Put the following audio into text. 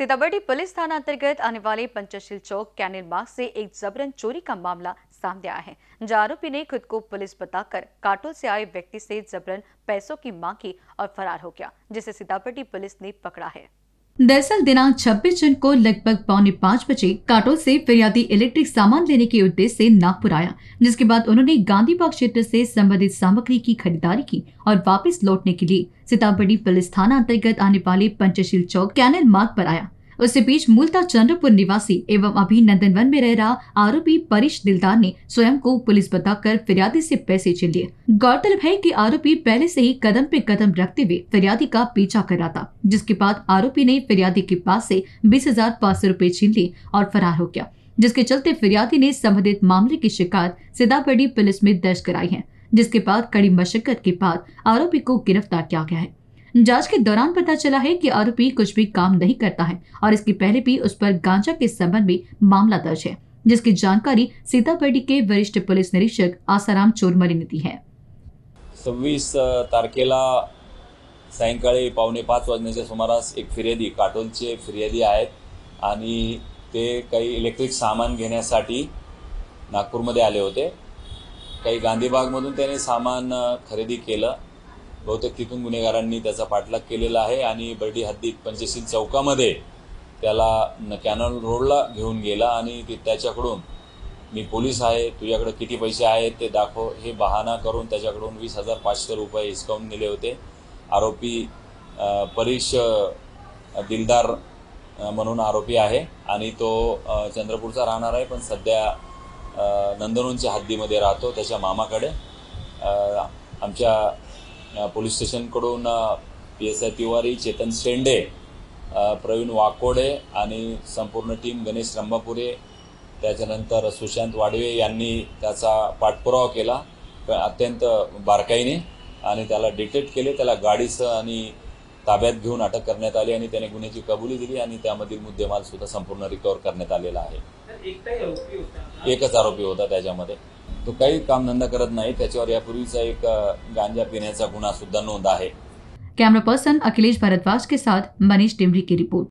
Sitabuldi police थाना अंतर्गत आने वाले पंचशील चौक कैनिल मार्ग से एक जबरन चोरी का मामला सामने आया है, जहाँ आरोपी ने खुद को पुलिस बताकर काटोल से आए व्यक्ति से जबरन पैसों की मांग की और फरार हो गया, जिसे सीताबर्डी पुलिस ने पकड़ा है। दरअसल दिनांक 26 जून को लगभग पौने पाँच बजे काटोल से फिरियादी इलेक्ट्रिक सामान लेने के उद्देश्य से नागपुर आया, जिसके बाद उन्होंने गांधी बाग क्षेत्र से संबंधित सामग्री की खरीदारी की और वापस लौटने के लिए सीतामढ़ी पुलिस थाना अंतर्गत आने वाले पंचशील चौक कैनल मार्ग पर आया। उसके बीच मूलता चंद्रपुर निवासी एवं अभी नंदनवन में रह रहा आरोपी परिश दिलदार ने स्वयं को पुलिस बताकर फिरियादी से पैसे छीन लिए गौरतलब है कि आरोपी पहले से ही कदम पे कदम रखते हुए फिरियादी का पीछा कर रहा था, जिसके बाद आरोपी ने फिरियादी के पास से बीस हज़ार पाँच सौ रूपए छीन लिए और फरार हो गया, जिसके चलते फिरियादी ने संबंधित मामले की शिकायत सीताबड़ी पुलिस में दर्ज कराई है, जिसके बाद कड़ी मशक्कत के बाद आरोपी को गिरफ़्तार किया गया है। जाँच के दौरान पता चला है कि आरोपी कुछ भी काम नहीं करता है और इसके पहले भी उस पर गांजा के संबंध में मामला दर्ज है, जिसकी जानकारी सीताबर्डी के वरिष्ठ पुलिस निरीक्षक आसाराम चोरमली ने दी है। सव्वीस तारखेला सायंकाळी पावणे पाच वाजण्याच्या सुमारास एक फिर्यादी काटोलचे फिर्यादी आहेत आणि ते इलेक्ट्रिक सामान घेण्यासाठी नागपूरमध्ये आले होते. काही गांधीबागमधून त्याने सामान खरेदी केलं. बहुतेक तिथून गुन्हेगारांनी त्याचा पाठलाग केलेला आहे आणि बर्डी हद्दीत पंचशील चौकामध्ये त्याला कॅनल रोडला घेऊन गेला आणि ते त्याच्याकडून मी पोलीस आहे तुझ्याकडे किती पैसे आहेत ते दाखव हे बहाणा करून त्याच्याकडून वीस हजार पाचशे रुपये हिसकावून दिले होते. आरोपी परीश दिलदार म्हणून आरोपी आहे आणि तो चंद्रपूरचा राहणार आहे पण सध्या नंदनूंच्या हद्दीमध्ये राहतो त्याच्या मामाकडे. आमच्या police स्टेशनकडून P S I Tiwari Chetan Shende Praveen Wakode आणि संपूर्ण टीम गणेश रंबापुरे त्याच्यानंतर सुशांत वाडवे यांनी त्याचा पाठपुरावा केला अत्यंत बारकाईने आणि त्याला डिटेक्ट केले त्याला गाडीसह आणि ताब्यात घेऊन अटक करण्यात आली आणि त्याने गुन्ह्याची कबुली दिली आणि त्यामधील मुद्देमाल सुद्धा संपूर्ण रिकवर करण्यात आलेला आहे. एकच आरोपी होता त्याच्यामध्ये. तो काही कामधंदा करत नाही. त्याच्यावर यापूर्वीचा एक गांजा पिण्याचा गुन्हा सुद्धा नोंद आहे. कैमरा पर्सन अखिलेश भारद्वाज के साथ मनीष डिमरी की रिपोर्ट.